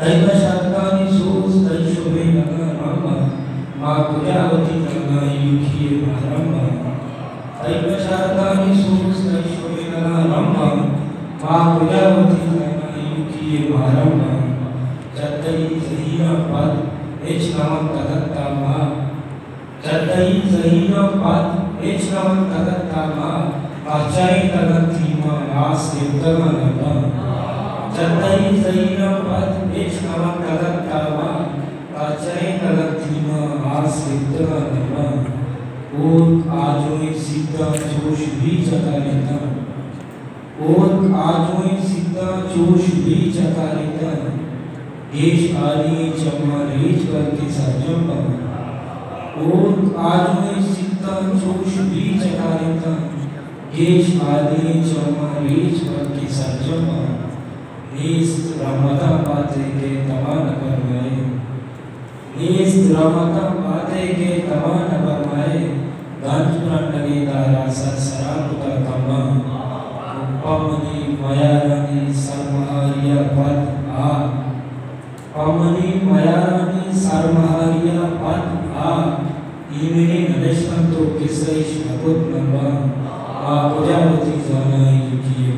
दैवशास्त्रानि सुस्तैशोभे नगरम्ब मा पूजावती नगयुखिये भारम्ब दैवशास्त्रानि सुस्तैशोभे नगरम्ब मा पूजावती नगयुखिये भारम्ब जतई जहीरा पद एच नामक तदत्ता मा जतई जहीरा पद एच नामक तदत्ता मा आचाई तदत्ती मा आस एच नामक तदत्ता मा आचाई तदत्ती मा आस देवतमा नगा ओत आजोई सीता जोश भी चका लेता ओत आजोई सीता जोश भी चका लेता देश आदि चम्मा रेज करके सरजम और आज में सीता जोश भी चका लेता देश आदि चम्मा रेज करके सरजम नेस रमता पाते के तमान फरमाए नेस रमता पाते के तमान फरमाए गंज पर लगे तारा सरसराम का कमा पमनी मयारानी सरमहारिया पद आ। पमनी मयारानी सरमहारिया पद आ। इमेने नरेशंतो किसैश नकुत नंबा आ प्रजापति जाना युकी महारामा मेरा